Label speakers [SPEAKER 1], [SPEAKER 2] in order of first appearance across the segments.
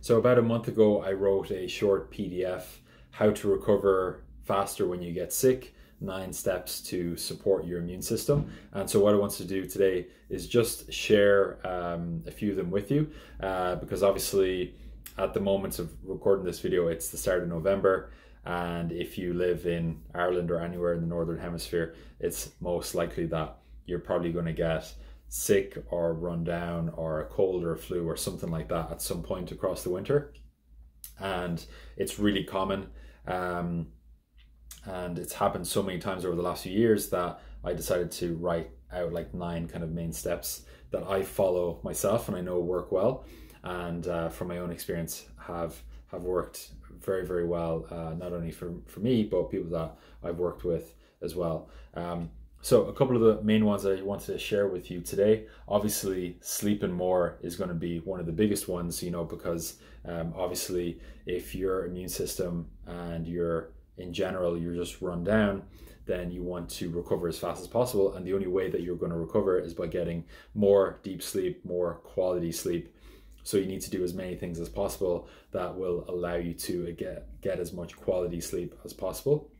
[SPEAKER 1] So about a month ago, I wrote a short PDF, how to recover faster when you get sick, nine steps to support your immune system. And so what I want to do today is just share um, a few of them with you, uh, because obviously at the moment of recording this video, it's the start of November. And if you live in Ireland or anywhere in the Northern Hemisphere, it's most likely that you're probably going to get sick or run down or a cold or a flu or something like that at some point across the winter. And it's really common. Um, and it's happened so many times over the last few years that I decided to write out like nine kind of main steps that I follow myself and I know work well. And uh, from my own experience, have have worked very very well, uh, not only for for me but people that I've worked with as well. Um, so a couple of the main ones I wanted to share with you today. Obviously, sleeping more is going to be one of the biggest ones, you know, because um, obviously if your immune system and your in general you're just run down, then you want to recover as fast as possible. And the only way that you're going to recover is by getting more deep sleep, more quality sleep. So you need to do as many things as possible that will allow you to get get as much quality sleep as possible.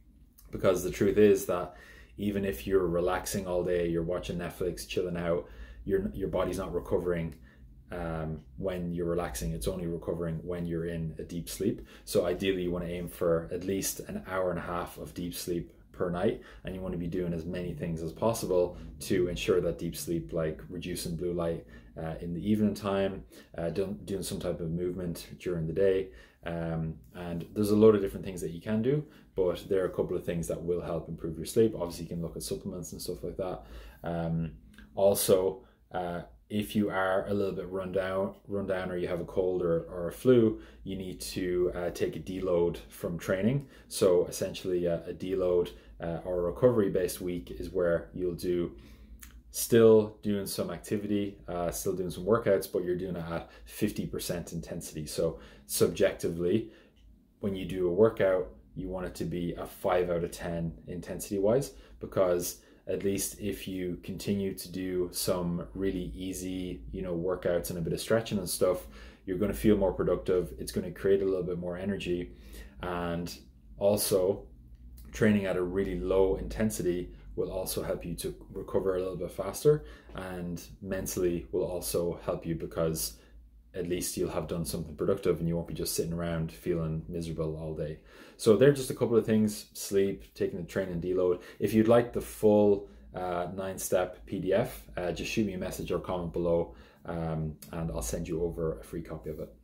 [SPEAKER 1] Because the truth is that even if you're relaxing all day, you're watching Netflix, chilling out, your your body's not recovering um, when you're relaxing. It's only recovering when you're in a deep sleep. So ideally, you want to aim for at least an hour and a half of deep sleep per night, and you want to be doing as many things as possible to ensure that deep sleep, like reducing blue light uh, in the evening time, uh, doing, some type of movement during the day. Um, and there's a lot of different things that you can do, but there are a couple of things that will help improve your sleep. Obviously, you can look at supplements and stuff like that. Um, also, uh, if you are a little bit run down, run down, or you have a cold or, or a flu, you need to uh, take a deload from training. So essentially, a, a deload uh, or a recovery-based week is where you'll do still doing some activity, uh, still doing some workouts, but you're doing it at 50% intensity. So subjectively, when you do a workout, you want it to be a 5 out of 10 intensity wise because at least if you continue to do some really easy, you know, workouts and a bit of stretching and stuff, you're going to feel more productive. It's going to create a little bit more energy. And also, training at a really low intensity will also help you to recover a little bit faster and mentally will also help you because at least you'll have done something productive and you won't be just sitting around feeling miserable all day. So they're just a couple of things, sleep, taking the train and deload. If you'd like the full uh, nine step PDF, uh, just shoot me a message or comment below um, and I'll send you over a free copy of it.